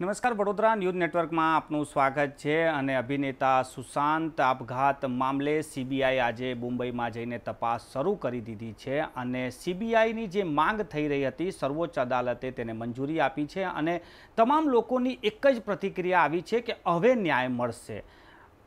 નમસ્કાર, વડોદરા ન્યૂઝ નેટવર્કમાં આપનું સ્વાગત છે અને અભિનેતા સુશાંત આપઘાત મામલે સીબીઆઈ આજે મુંબઈમાં જઈને તપાસ શરૂ કરી દીધી છે અને સીબીઆઈની જે માંગ થઈ રહી હતી, સર્વોચ્ચ અદાલતે તેને મંજૂરી આપી છે અને તમામ લોકોની એક જ પ્રતિક્રિયા આવી છે કે હવે ન્યાય મળશે.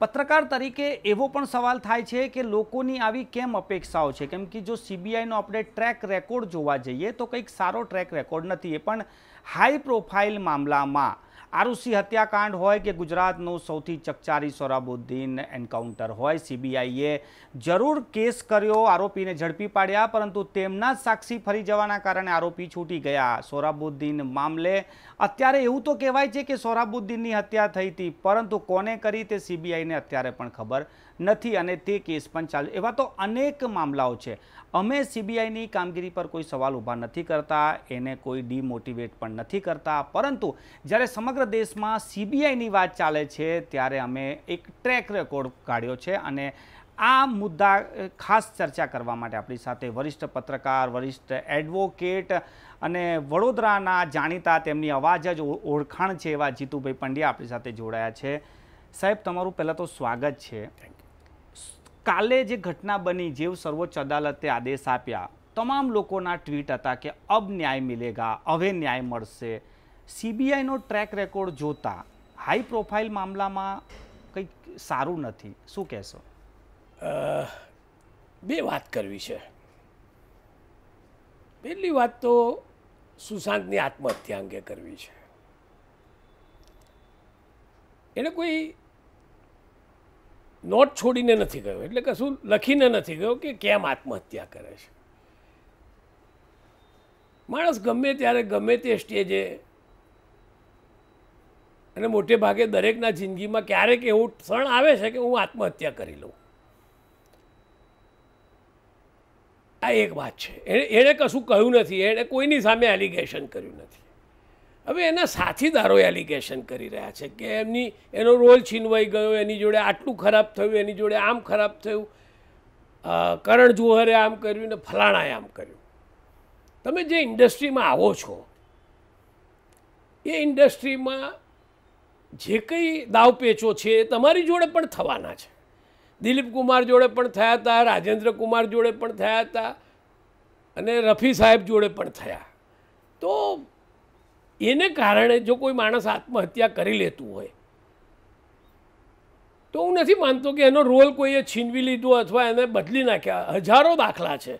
પત્રકાર તરીકે એવો પણ સવાલ થાય છે કે લોકોની આવી કેમ અપેક્ષાઓ છે? કેમ કે જો સીબીઆઈનો આપણે ટ્રેક રેકોર્ડ જોવા જઈએ તો કંઈક સારો ટ્રેક રેકોર્ડ નથી, એ પણ હાઈ પ્રોફાઇલ મામલામાં આરુષી હત્યાકાંડ હોય કે ગુજરાતનો સૌથી ચકચારી સોરાબુદ્દીન એન્કાઉન્ટર હોય, સીબીઆઈએ જરૂર કેસ કર્યો, આરોપીને ઝડપી પાડ્યા, પરંતુ તેમના સાક્ષી ફરી જવાના કારણે આરોપી છૂટી ગયા. સોરાબુદ્દીન મામલે અત્યારે એવું તો કહેવાય છે કે સોરાબુદ્દીનની હત્યા થઈ હતી, પરંતુ કોને કરી તે સીબીઆઈને અત્યારે પણ ખબર નથી અને તે કેસ પણ ચાલુ. એવા તો અનેક મામલાઓ છે. અમે સીબીઆઈની કામગીરી પર કોઈ સવાલ ઊભા નથી કરતા, એને કોઈ ડીમોટિવેટ પણ નથી કરતા. પરંતુ જ્યારે સમગ્ર દેશમાં સીબીઆઈની વાત ચાલે છે, ત્યારે અમે એક ટ્રેક રેકોર્ડ કાઢ્યો છે અને આ મુદ્દા ખાસ ચર્ચા કરવા માટે આપણી સાથે વરિષ્ઠ પત્રકાર, વરિષ્ઠ એડવોકેટ અને વડોદરાના જાણીતા તેમની અવાજ જ ઓળખાણ છે એવા જીતુભાઈ પંડ્યા આપણી સાથે જોડાયા છે. સાહેબ, તમારું પહેલાં તો સ્વાગત છે. કાલે જે ઘટના બની જેવ સર્વોચ્ચ અદાલતે આદેશ આપ્યા, તમામ લોકોના ટ્વીટ હતા કે અબ ન્યાય મિલેગા, હવે ન્યાય મળશે. સીબીઆઈનો ટ્રેક રેકોર્ડ જોતા હાઈ પ્રોફાઇલ મામલામાં કંઈક સારું નથી. શું કહેશો? બે વાત કરવી છે. પહેલી વાત તો સુશાંતની આત્મહત્યા અંગે કરવી છે. એને કોઈ નોટ છોડીને નથી ગયો. એટલે કશું લખીને નથી ગયો કે કેમ આત્મહત્યા કરે છે. માણસ ગમે ત્યારે ગમે તે સ્ટેજે અને મોટે ભાગે દરેકના જિંદગીમાં ક્યારેક એવું ક્ષણ આવે છે કે હું આત્મહત્યા કરી લઉં. આ એક વાત છે. એણે એણે કશું કહ્યું નથી. એણે કોઈની સામે એલિગેશન કર્યું નથી. હવે એના સાથીદારો એલિગેશન કરી રહ્યા છે કે એમની, એનો રોલ છીનવાઈ ગયો, એની જોડે આટલું ખરાબ થયું, એની જોડે આમ ખરાબ થયું. કરણ જુહરે આમ કર્યું ને ફલાણાએ આમ કર્યું. તમે જે ઇન્ડસ્ટ્રીમાં આવો છો, એ ઇન્ડસ્ટ્રીમાં જે કંઈ દાવપેચો છે એ તમારી જોડે પણ થવાના છે. દિલીપ કુમાર જોડે પણ થયા હતા, રાજેન્દ્ર કુમાર જોડે પણ થયા હતા, અને રફી સાહેબ જોડે પણ થયા. તો એને કારણે જો કોઈ માણસ આત્મહત્યા કરી લેતું હોય, તો હું નથી માનતો કે એનો રોલ કોઈએ છીનવી લીધો અથવા એને બદલી નાખ્યા. હજારો દાખલા છે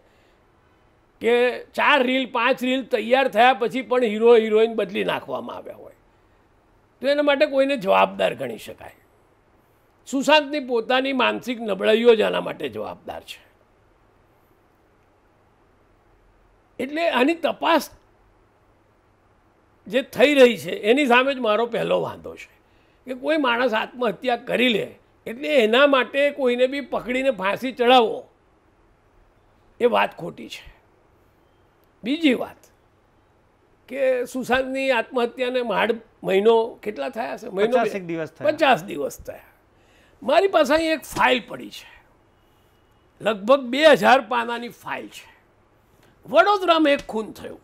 કે ચાર રીલ, પાંચ રીલ તૈયાર થયા પછી પણ હીરો હિરોઈન બદલી નાખવામાં આવ્યા હોય. તો એના માટે કોઈને જવાબદાર ગણી શકાય. સુશાંતની પોતાની માનસિક નબળાઈઓ જ આના માટે જવાબદાર છે. એટલે આની તપાસ જે થઈ રહી છે એની સામે જ મારો પહેલો વાંધો છે. કે કોઈ માણસ આત્મહત્યા કરી લે એટલે એના માટે કોઈને બી પકડીને ફાંસી ચડાવો એ વાત ખોટી છે. બીજી વાત કે સુશાંતની આત્મહત્યાને માડ મહિનો કેટલા થયા છે? મહિનો દિવસ પચાસ દિવસ થયા. મારી પાસે અહીં એક ફાઇલ પડી છે. લગભગ બે હજાર પાનાની ફાઇલ છે. વડોદરામાં એક ખૂન થયું.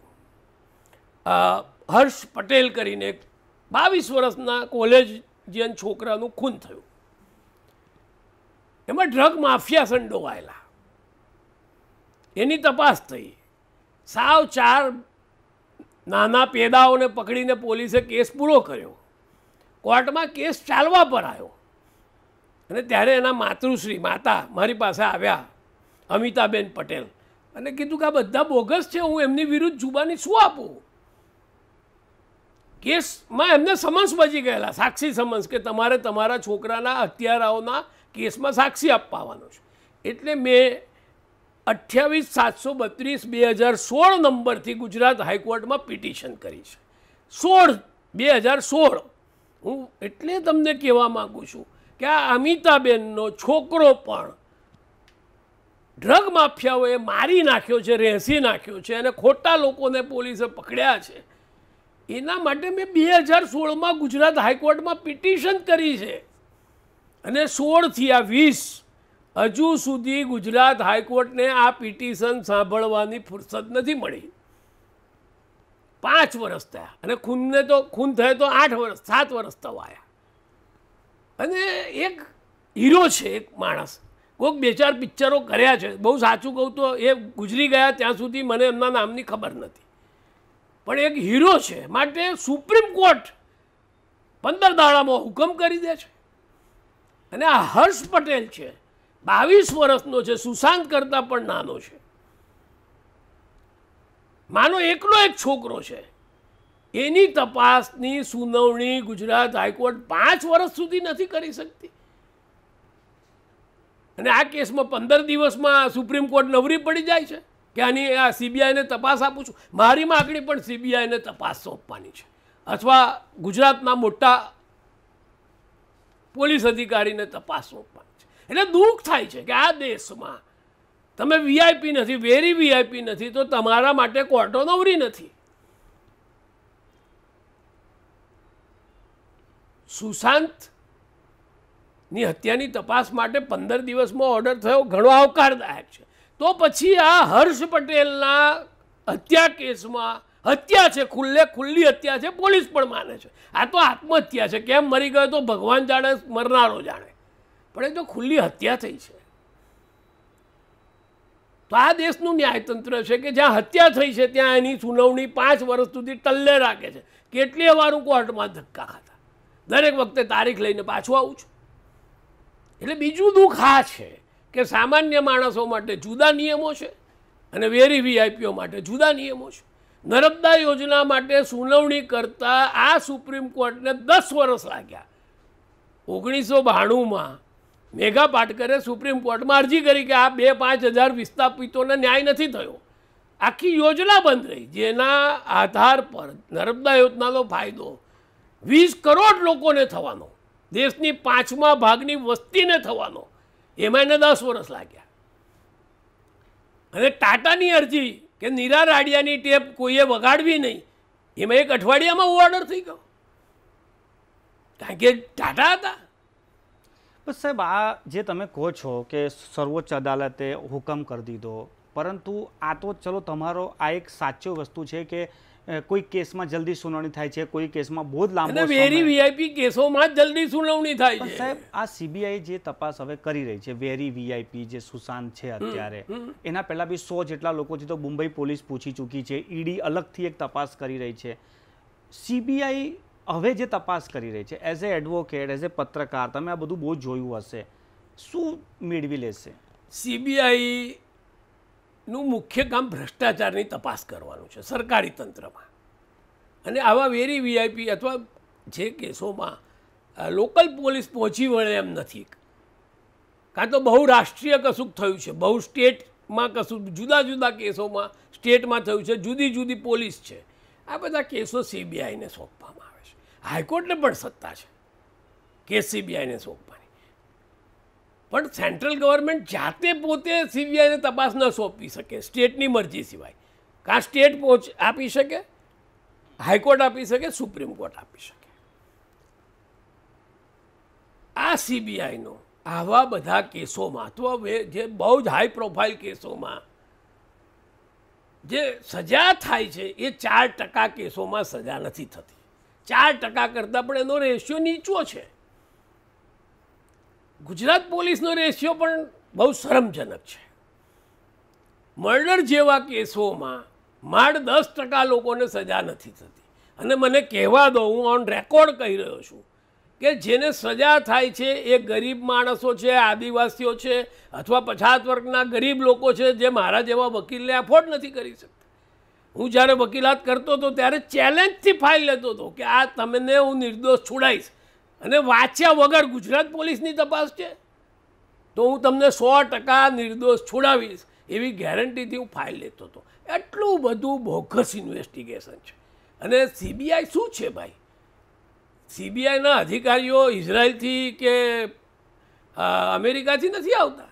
હર્ષ પટેલ કરીને એક બાવીસ વર્ષના કોલેજિયન છોકરાનું ખૂન થયું. એમાં ડ્રગ માફિયા સંડોવાયેલા. એની તપાસ થઈ. સાવ ચાર નાના પેદાઓને પકડીને પોલીસે કેસ પૂરો કર્યો. કોર્ટમાં કેસ ચાલવા પર આવ્યો. અને ત્યારે એના માતૃશ્રી માતા મારી પાસે આવ્યા, અમિતાબેન પટેલ. અને કીધું કે આ બધા બોગસ છે, હું એમની વિરુદ્ધ જુબાની શું આપું? કેસમાં એમને સમન્સ બજી ગયેલા, સાક્ષી સમન્સ, કે તમારે તમારા છોકરાના હત્યારાઓના કેસમાં સાક્ષી આપવાનો છે. એટલે મેં અઠ્યાવીસ સાતસો બત્રીસ બે હજાર સોળ નંબરથી ગુજરાત હાઈકોર્ટમાં પિટિશન કરી છે. સોળ, બે હજાર સોળ. હું એટલે તમને કહેવા માગું છું કે આ અમિતાબેનનો છોકરો પણ ડ્રગ માફિયાઓએ મારી નાખ્યો છે, રેસી નાખ્યો છે, અને ખોટા લોકોને પોલીસે પકડ્યા છે. એના માટે મેં બે હજાર સોળમાં ગુજરાત હાઈકોર્ટમાં પિટિશન કરી છે. અને સોળથી આ વીસ. હજુ સુધી ગુજરાત હાઈકોર્ટને આ પિટિશન સાંભળવાની ફુરસદ નથી મળી. પાંચ વર્ષ થયા. અને ખૂનને તો, ખૂન થયો તો આઠ વર્ષ સાત વર્ષ થવા આવ્યા અને એક હીરો છે એક માણસ. કોઈક બે ચાર પિક્ચરો કર્યા છે. બહુ સાચું કહું તો એ ગુજરી ગયા ત્યાં સુધી મને એમના નામની ખબર નથી. પણ એક હીરો છે, માટે સુપ્રીમ કોર્ટ પંદર દાડામાં હુકમ કરી દે છે. અને આ હર્ષ પટેલ છે, બાવીસ વર્ષનો છે, સુશાંત કરતાં પણ નાનો છે. માનો એકલો એક છોકરો છે, એની તપાસની સુનાવણી ગુજરાત હાઈકોર્ટ પાંચ વર્ષ સુધી નથી કરી શકતી. અને આ કેસમાં પંદર દિવસમાં સુપ્રીમ કોર્ટ નવરી પડી જાય છે. કે આની આ સીબીઆઈને તપાસ આપું છું. મારી માગણી પણ સીબીઆઈને તપાસ સોંપવાની છે. અથવા ગુજરાતના મોટા પોલીસ અધિકારીને તપાસ સોંપવાની છે. એટલે દુઃખ થાય છે કે આ દેશમાં તમે વીઆઈપી નથી વેરી વીઆઈપી નથી, તો તમારા માટે કોર્ટો નવરી નથી. સુશાંતની હત્યાની તપાસ માટે પંદર દિવસમાં ઓર્ડર થયો. ઘણો આવકારદાયક છે. તો પછી આ હર્ષ પટેલના હત્યા કેસમાં હત્યા છે, ખુલ્લે ખુલ્લી હત્યા છે, પોલીસ પણ માને છે. આ તો આત્મહત્યા છે, કેમ મરી ગયો તો ભગવાન જાણે મરનારો જાણે. પણ એ તો ખુલ્લી હત્યા થઈ છે. તો આ દેશનું ન્યાયતંત્ર છે કે જ્યાં હત્યા થઈ છે, ત્યાં એની સુનાવણી પાંચ વર્ષ સુધી ટલ્લે રાખે છે. કેટલી વાર હું કોર્ટમાં ધક્કા ખાતા દરેક વખતે તારીખ લઈને પાછું આવું છું. એટલે બીજું દુઃખ આ છે કે સામાન્ય માણસો માટે જુદા નિયમો છે અને વેરી વીઆઈપીઓ માટે જુદા નિયમો છે. નર્મદા યોજના માટે સુનાવણી કરતા આ સુપ્રીમ કોર્ટને દસ વર્ષ લાગ્યા. ઓગણીસો બાણુંમાં મેઘા પાટકરે સુપ્રીમ કોર્ટમાં અરજી કરી કે આ બે પાંચ હજાર વિસ્થાપિતોને ન્યાય નથી થયો. આખી યોજના બંધ રહી. જેના આધાર પર નર્મદા યોજનાનો ફાયદો વીસ કરોડ લોકોને થવાનો. દેશની પાંચમા ભાગની વસ્તીને થવાનો. એમાં એને દસ વર્ષ લાગ્યા. અને ટાટાની અરજી કે નીરા રાડિયાની ટેપ કોઈએ વગાડવી નહીં, એમાં એક અઠવાડિયામાં ઓર્ડર થઈ ગયો. કારણ કે ટાટા હતા. બસ સાહેબ, આ જે તમે કહો છો કે સર્વોચ્ચ અદાલતે હુકમ કરી દીધો, પરંતુ આ તો ચલો તમારો આ એક સાચો વસ્તુ છે કે કોઈ કેસમાં જલ્દી સુનાવણી થાય છે કોઈ કેસમાં બહુ જ લાંબો વેરી વીઆઈપી કેસોમાં જલ્દી સુનાવણી થાય છે. સાહેબ આ સીબીઆઈ જે તપાસ હવે કરી રહી છે વેરી વીઆઈપી જે સુશાંત છે અત્યારે એના પહેલા બી સો જેટલા લોકોથી તો મુંબઈ પોલીસ પૂછી ચૂકી છે ઈડી અલગથી એક તપાસ કરી રહી છે. સીબીઆઈ હવે જે તપાસ કરી રહી છે as a advocate as a પત્રકાર તમે આ બધું બહુ જોયું હશે શું મેળવી લેશે? સીબીઆઈ નું મુખ્ય કામ ભ્રષ્ટાચારની તપાસ કરવાનું છે સરકારી તંત્રમાં. અને આવા વેરી વીઆઈપી અથવા જે કેસોમાં લોકલ પોલીસ પહોંચી વળે એમ નથી. કાં તો બહુ રાષ્ટ્રીય કશુંક થયું છે, બહુ સ્ટેટમાં કશું, જુદા જુદા કેસોમાં સ્ટેટમાં થયું છે, જુદી જુદી પોલીસ છે. આ બધા કેસો સીબીઆઈને સોંપવામાં આવે છે. હાઈકોર્ટને પણ સત્તા છે. કેસ સીબીઆઈને સોંપવાની પણ સેન્ટ્રલ ગવર્મેન્ટ જાતે પોતે સીબીઆઈને તપાસ ન સોંપી શકે, સ્ટેટની મરજી સિવાય. કાં સ્ટેટ પહોંચ આપી શકે, હાઈકોર્ટ આપી શકે, સુપ્રીમ કોર્ટ આપી શકે. આ સીબીઆઈનો આવા બધા કેસોમાં અથવા જે બહુ જ હાઈ પ્રોફાઇલ કેસોમાં જે સજા થાય છે, એ ચાર ટકા કેસોમાં સજા નથી થતી. ચાર ટકા કરતાં પણ એનો રેશિયો નીચો છે. ગુજરાત પોલીસનો રેશિયો પણ બહુ શરમજનક છે. મર્ડર જેવા કેસોમાં માડ દસ ટકા લોકોને સજા નથી થતી. અને મને કહેવા દો, હું ઓન રેકોર્ડ કહી રહ્યો છું કે જેને સજા થાય છે એ ગરીબ માણસો છે, આદિવાસીઓ છે, અથવા પછાત વર્ગના ગરીબ લોકો છે જે મારા જેવા વકીલને એફોર્ડ નથી કરી શકતા. હું જ્યારે વકીલાત કરતો હતો ત્યારે ચેલેન્જથી ફાઇલ લેતો હતો કે આ તમને હું નિર્દોષ છોડાઈશ. અને વાંચ્યા વગર ગુજરાત પોલીસની તપાસ છે? તો હું તમને સો ટકા નિર્દોષ છોડાવીશ. એવી ગેરંટીથી હું ફાઇલ લેતો હતો. એટલું બધું બોગસ ઇન્વેસ્ટિગેશન છે. અને સીબીઆઈ શું છે ભાઈ? સીબીઆઈના અધિકારીઓ ઇઝરાયલથી કે અમેરિકાથી નથી આવતા?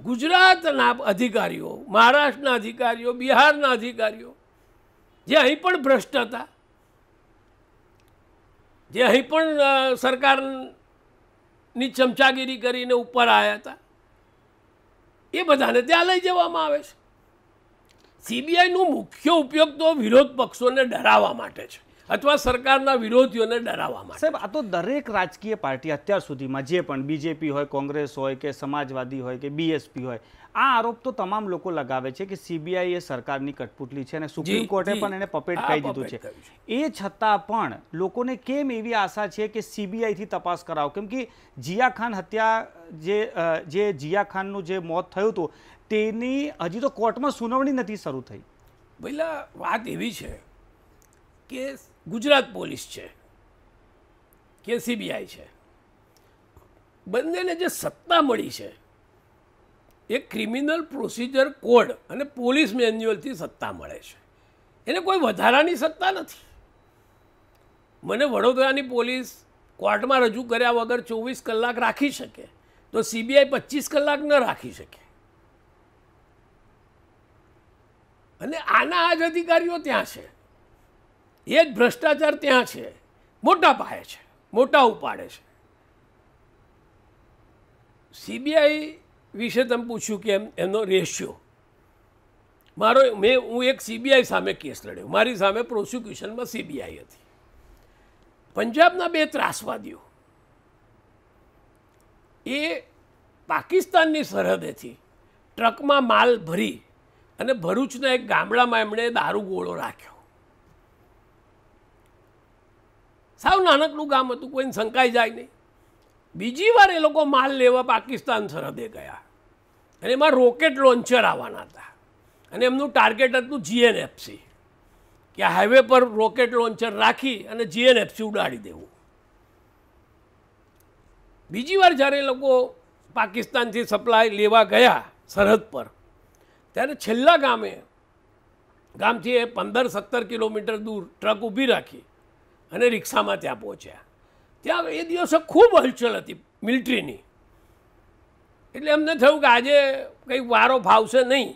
ગુજરાતના અધિકારીઓ, મહારાષ્ટ્રના અધિકારીઓ, બિહારના અધિકારીઓ, જે અહીં પણ ભ્રષ્ટ હતા જે અહીં પણ સરકારની ચમચાગીરી કરીને ઉપર આવ્યા હતા, એ બધાને ત્યાં લઈ જવામાં આવે છે. સીબીઆઈનો મુખ્ય ઉપયોગ તો વિરોધ પક્ષોને ડરાવવા માટે છે, અથવા સરકારના વિરોધીઓને ડરાવવા માટે. સાહેબ, આ તો દરેક રાજકીય પાર્ટી અત્યાર સુધીમાં, જે પણ બીજેપી હોય, કોંગ્રેસ હોય કે સમાજવાદી હોય કે બીએસપી હોય આ આરોપ તો તમામ લોકો લગાવે છે કે સીબીઆઈ એ સરકારની કઠપુતલી છે અને સુપ્રીમ કોર્ટે પણ એને પપેટ કહી દીધું છે. એ છતાં પણ લોકોને કેમ એવી આશા છે કે સીબીઆઈથી તપાસ કરાવો? કેમ કે જિયા ખાન હત્યા જે જે જિયા ખાનનું જે મોત થયું હતું તેની હજી તો કોર્ટમાં સુનાવણી નથી શરૂ થઈ. પહેલાં વાત એવી છે કે ગુજરાત પોલીસ છે કે સીબીઆઈ છે. બંનેને જે સત્તા મળી છે એ ક્રિમિનલ પ્રોસિજર કોડ અને પોલીસ મેન્યુઅલથી સત્તા મળે છે. એને કોઈ વધારાની સત્તા નથી. મને વડોદરાની પોલીસ કોર્ટમાં રજૂ કર્યા વગર ચોવીસ કલાક રાખી શકે, તો સીબીઆઈ પચીસ કલાક ન રાખી શકે. અને આના આ જ અધિકારીઓ ત્યાં છે. એ જ ભ્રષ્ટાચાર ત્યાં છે. મોટા પાયે છે, મોટા ઉપાડે છે. સીબીઆઈ વિશે તમે પૂછ્યું કે એમ એનો રેશિયો મારો મેં હું એક સીબીઆઈ સામે કેસ લડ્યો. મારી સામે પ્રોસિક્યુશનમાં સીબીઆઈ હતી. પંજાબના બે ત્રાસવાદીઓ. એ પાકિસ્તાનની સરહદેથી ટ્રકમાં માલ ભરી અને ભરૂચના એક ગામડામાં એમણે દારૂ ગોળો રાખ્યો. સાવ નાનકડું ગામ હતું, કોઈને શંકાઈ જાય નહીં. બીજી વાર એ લોકો માલ લેવા પાકિસ્તાન સરહદે ગયા. અને એમાં રોકેટ લોન્ચર આવવાના હતા. અને એમનું ટાર્ગેટ હતું જીએનએફસી. કે હાઈવે પર રોકેટ લોન્ચર રાખી અને જીએનએફસી ઉડાડી દેવું. બીજી વાર જ્યારે એ લોકો પાકિસ્તાનથી સપ્લાય લેવા ગયા સરહદ પર, ત્યારે છેલ્લા ગામે, ગામથી એ પંદર સત્તર કિલોમીટર દૂર ટ્રક ઊભી રાખી અને રિક્ષામાં ત્યાં પહોંચ્યા. ત્યાં એ દિવસે ખૂબ હલચલ હતી મિલિટરીની. એટલે એમને થયું કે આજે કંઈક વારો ફાવશે નહીં.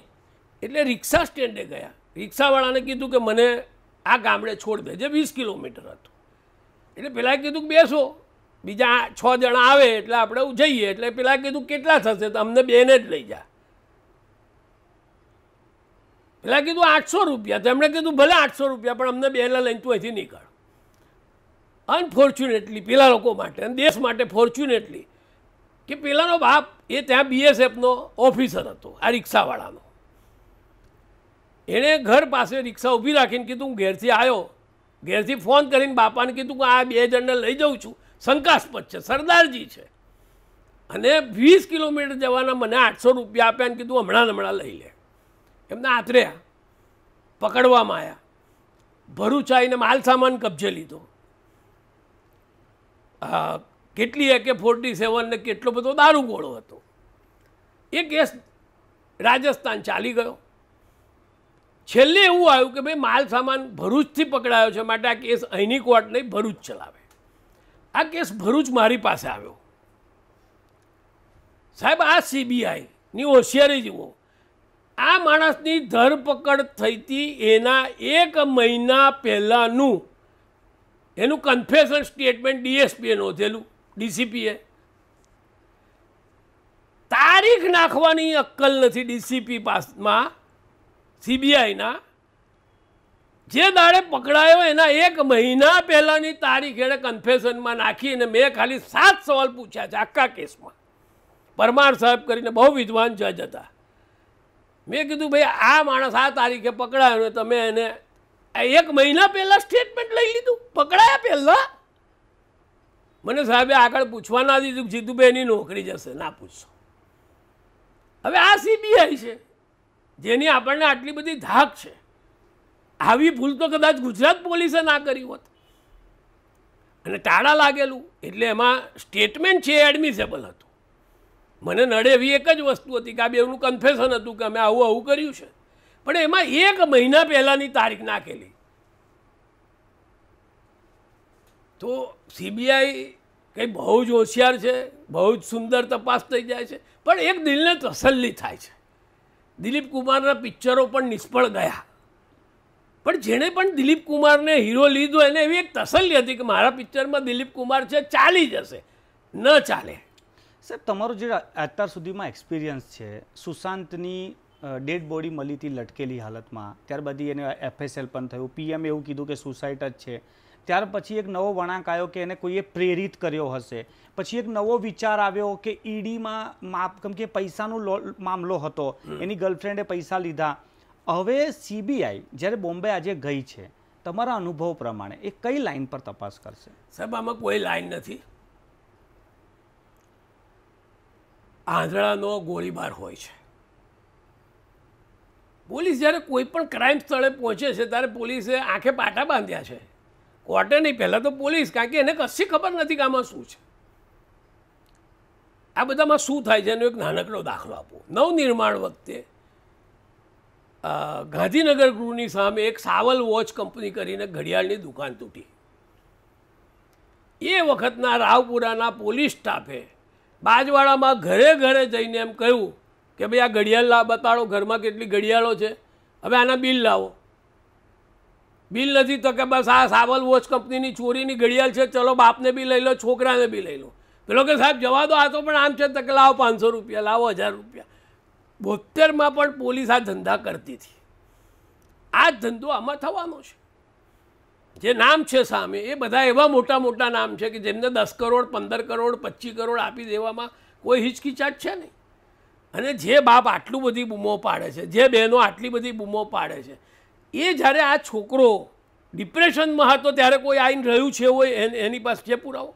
એટલે રિક્ષા સ્ટેન્ડે ગયા. રિક્ષાવાળાને કીધું કે મને આ ગામડે છોડ દે, જે વીસ કિલોમીટર હતું. એટલે પેલાએ કીધું કે બેસો, બીજા છ જણા આવે એટલે આપણે જઈએ. એટલે પેલા કીધું કેટલા થશે તો અમને બેને જ લઈ જા. પેલા કીધું આઠસો રૂપિયા. તો એમણે કીધું ભલે આઠસો રૂપિયા, પણ અમને બેને લઈને તું અહીંથી નીકળ. અનફોર્ચ્યુનેટલી પેલા લોકો માટે, અને દેશ માટે ફોર્ચ્યુનેટલી, કે પેલાનો બાપ એ ત્યાં બીએસએફનો ઓફિસર હતો, આ રિક્ષાવાળાનો. એણે ઘર પાસે રિક્ષા ઊભી રાખીને કીધું, હું ઘેરથી આવ્યો ઘેરથી ફોન કરીને બાપાને કીધું કે, આ બે જણને લઈ જાઉં છું. શંકાસ્પદ છે, સરદારજી છે. અને વીસ કિલોમીટર જવાના મને આઠસો રૂપિયા આપ્યા અને કીધું, હમણાં હમણાં લઈ લે. એમને આતર્યા પકડવામાં આવ્યા ભરૂચ આવીને માલ સામાન કબજે લીધો. કેટલી એકે ફોર્ટી સેવનને કેટલો બધો દારૂગોળો હતો. એ કેસ રાજસ્થાન ચાલી ગયો. છેલ્લે એવું આવ્યું કે ભાઈ માલ સામાન ભરૂચથી પકડાયો છે માટે આ કેસ અહીંની કોર્ટ નહીં, ભરૂચ ચલાવે. આ કેસ ભરૂચ મારી પાસે આવ્યો. સાહેબ, આ સીબીઆઈની હોશિયારી જુઓ. આ માણસની ધરપકડ થઈ હતી એના એક મહિના પહેલાંનું. એનું કન્ફેશન સ્ટેટમેન્ટ ડીએસપીએ નોંધેલું ડીસીપીએ તારીખ નાખવાની અક્કલ નથી ડીસીપી પાસમાં સીબીઆઈના જે દાડે પકડાયો એના એક મહિના પહેલાંની તારીખ એણે કન્ફેશનમાં નાખી અને મેં ખાલી સાત સવાલ પૂછ્યા છે આખા કેસમાં. પરમાર સાહેબ કરીને બહુ વિદ્વાન જજ હતા. મેં કીધું, ભાઈ આ માણસ આ તારીખે પકડાયો ને તમે એને એક મહિના પહેલાં સ્ટેટમેન્ટ લઈ લીધું. પકડાયા પહેલાં. મને સાહેબે આગળ પૂછવા ના દીધું જીતુભાઈ એની નોકરી જશે. ના પૂછશો. હવે આ સીબીઆઈ છે. જેની આપણને આટલી બધી ધાક છે. આવી ભૂલ તો કદાચ ગુજરાત પોલીસે ના કરી હોત. અને ટાળા લાગેલું. એટલે એમાં સ્ટેટમેન્ટ છે એડમિસેબલ હતું. મને નડે એવી એક જ વસ્તુ હતી કે આ બેનું કન્ફેશન હતું કે અમે આવું આવું કર્યું છે. પણ એમાં એક મહિના પહેલાંની તારીખ નાખેલી. તો સીબીઆઈ કંઈ બહુ જ હોશિયાર છે, બહુ જ સુંદર તપાસ થઈ જાય છે, પણ એક દિલને તસલ્લી થાય છે. દિલીપ કુમારના પિક્ચરો પણ નિષ્ફળ ગયા. પણ જેણે પણ દિલીપ કુમારને હીરો લીધો એને એવી એક તસલ્લી હતી કે મારા પિક્ચરમાં દિલીપ કુમાર છે, ચાલી જશે, ન ચાલે. સાહેબ, તમારો જે અત્યાર સુધીમાં એક્સપિરિયન્સ છે, સુશાંતની ડેડ બોડી મળી હતી લટકેલી હાલતમાં. ત્યારબાદ એને એફએસએલ પણ થયું. પીએમ એવું કીધું કે સુસાઇડ જ છે. ત્યાર પછી એક નવો વળાંક આવ્યો કે એને કોઈએ પ્રેરિત કર્યો હશે. પછી એક નવો વિચાર આવ્યો કે ઈડીમાં માપ કેમ કે પૈસાનો લો- મામલો હતો. એની ગર્લફ્રેન્ડે પૈસા લીધા. હવે સીબીઆઈ જ્યારે બોમ્બે આજે ગઈ છે તમારા અનુભવ પ્રમાણે એ કઈ લાઈન પર તપાસ કરશે? સાહેબ આમાં કોઈ લાઈન નથી. આંધળાનો ગોળીબાર હોય છે. પોલીસ જ્યારે કોઈ પણ ક્રાઇમ સ્થળે પહોંચે છે, ત્યારે પોલીસે આંખે પાટા બાંધ્યા છે. કોર્ટે નહીં, પહેલાં તો પોલીસ, કારણ કે એને કશી ખબર નથી કે આમાં શું છે. આ બધામાં શું થાય છે, એનો એક નાનકડો દાખલો આપો. નવનિર્માણ વખતે ગાંધીનગર ગૃહની સામે એક સાવલ વોચ કંપની કરીને ઘડિયાળની દુકાન તૂટી. એ વખતના રાવપુરાના પોલીસ સ્ટાફે બાજવાડામાં ઘરે ઘરે જઈને એમ કહ્યું કે ભાઈ આ ઘડિયાળ લા, બતાડો, ઘરમાં કેટલી ઘડિયાળો છે? હવે આના બિલ લાવો. બિલ નથી તો કે બસ આ સાવલ વોચ કંપનીની ચોરીની ઘડિયાળ છે, ચલો બાપને બી લઈ લો, છોકરાને બી લઈ લો. પેલો કે સાહેબ, જવા દો, આ તો પણ આમ છે તો કે લાવો પાંચસો રૂપિયા, લાવો હજાર રૂપિયા. બોતેરમાં પણ પોલીસ આ ધંધા કરતી હતી. આ જ ધંધો આમાં થવાનો છે. જે નામ છે સામે, એ બધા એવા મોટા મોટા નામ છે કે જેમને દસ કરોડ, પંદર કરોડ પચીસ કરોડ આપી દેવામાં કોઈ હિચકિચાટ છે નહીં. અને જે બાપ આટલું બધી બૂમો પાડે છે, જે બહેનો આટલી બધી બૂમો પાડે છે, એ જ્યારે આ છોકરો ડિપ્રેશનમાં હતો ત્યારે કોઈ આવીને રહ્યું છે હોય એની પાસે છે પુરાવો?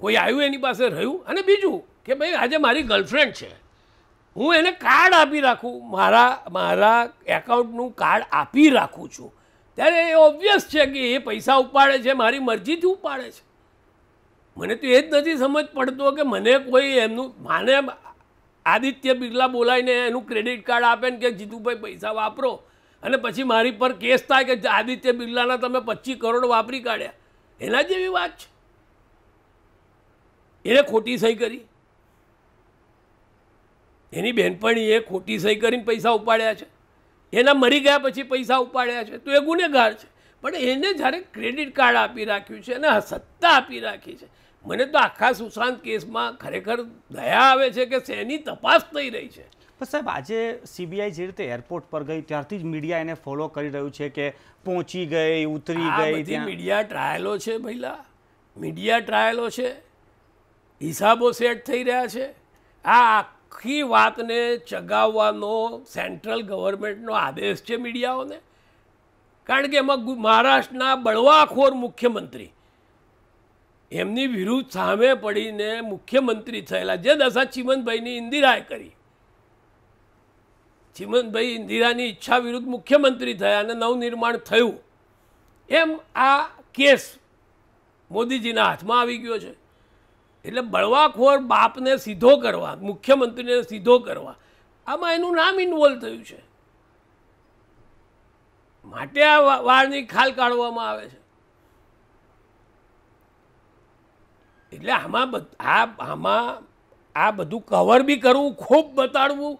કોઈ આવ્યું એની પાસે રહ્યું? અને બીજું કે ભાઈ આજે મારી ગર્લફ્રેન્ડ છે, હું એને કાર્ડ આપી રાખું, મારા મારા એકાઉન્ટનું કાર્ડ આપી રાખું છું. ત્યારે એ ઓબ્વિયસ છે કે એ પૈસા ઉપાડે છે, મારી મરજીથી ઉપાડે છે. મને તો એ જ નથી સમજ પડતો કે મને કોઈ એમનું, માને આદિત્ય બિરલા બોલાવીને એનું ક્રેડિટ કાર્ડ આપે ને કે જીતુભાઈ પૈસા વાપરો અને પછી મારી પર કેસ થાય કે આદિત્ય બિરલાના તમે પચીસ કરોડ વાપરી કાઢ્યા. એના જેવી વાત છે. એને ખોટી સહી કરી. એની બહેનપણીએ ખોટી સહી કરીને પૈસા ઉપાડ્યા છે. એના મરી ગયા પછી પૈસા ઉપાડ્યા છે. તો એ ગુનેગાર છે. પણ એને જ્યારે ક્રેડિટ કાર્ડ આપી રાખ્યું છે અને સત્તા આપી રાખી છે. મને તો આખા સુશાંત કેસમાં ખરેખર દયા આવે છે કે શેની તપાસ થઈ રહી છે. પણ સાહેબ આજે સીબીઆઈ જે રીતે એરપોર્ટ પર ગઈ ત્યારથી જ મીડિયા એને ફોલો કરી રહ્યું છે કે પહોંચી ગઈ ઉતરી ગઈ મીડિયા ટ્રાયલો છે ભઈલા. મીડિયા ટ્રાયલો છે. હિસાબો સેટ થઈ રહ્યા છે. આ આખી વાતને ચગાવવાનો સેન્ટ્રલ ગવર્મેન્ટનો આદેશ છે મીડિયાઓને. કારણ કે એમાં મહારાષ્ટ્રના બળવાખોર મુખ્યમંત્રી એમની વિરુદ્ધ સામે પડીને મુખ્યમંત્રી થયેલા જે દશા ચીમંતભાઈની ઇન્દિરાએ કરી. ચિમનભાઈ ઇન્દિરાની ઈચ્છા વિરુદ્ધ મુખ્યમંત્રી થયા અને નવનિર્માણ થયું. એમ આ કેસ મોદીજીના હાથમાં આવી ગયો છે. એટલે બળવાખોર બાપને સીધો કરવા, મુખ્યમંત્રીને સીધો કરવા, આમાં એનું નામ ઇન્વોલ્વ થયું છે. માટે આ વાળની ખાલ કાઢવામાં આવે છે. એટલે આમાં આ આમાં આ બધું કવર બી કરવું, ખૂબ બતાડવું,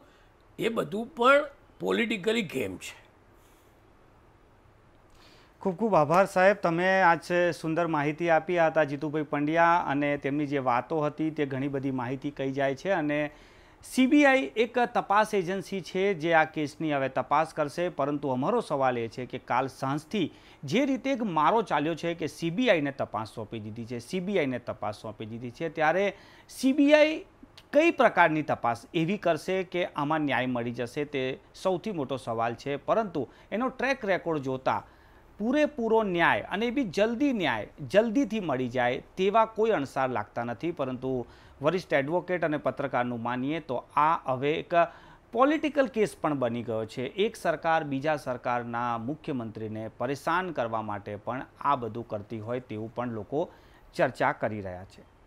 એ બધું પણ પોલિટિકલી ગેમ છે. ખૂબ ખૂબ આભાર સાહેબ. તમે આજ સુંદર માહિતી આપી હતા જીતુભાઈ પંડ્યા અને તેમની જે વાતો હતી તે ઘણી બધી માહિતી કહી જાય છે અને સીબીઆઈ એક તપાસ એજન્સી છે જે આ કેસની હવે તપાસ કરશે, પરંતુ અમારો સવાલ એ છે કે કાલ સાંજથી જે રીતે એક મારો ચાલ્યો છે કે સીબીઆઈને તપાસ સોંપી દીધી છે, સીબીઆઈને તપાસ સોંપી દીધી છે, ત્યારે સીબીઆઈ કઈ પ્રકારની તપાસ એવી કરશે કે આમાં ન્યાય મળી જશે તે સૌથી મોટો સવાલ છે, પરંતુ એનો ટ્રેક રેકોર્ડ જોતા પૂરેપૂરો ન્યાય અને એ બી જલ્દી ન્યાય, જલ્દીથી મળી જાય તેવા કોઈ અણસાર લાગતા નથી, પરંતુ વરિષ્ઠ એડવોકેટ અને પત્રકારનું માનીએ તો આ હવે એક પોલિટિકલ કેસ પણ બની ગયો છે. એક સરકાર બીજા સરકારના મુખ્યમંત્રીને પરેશાન કરવા માટે પણ આ બધું કરતી હોય તેવું પણ લોકો ચર્ચા કરી રહ્યા છે.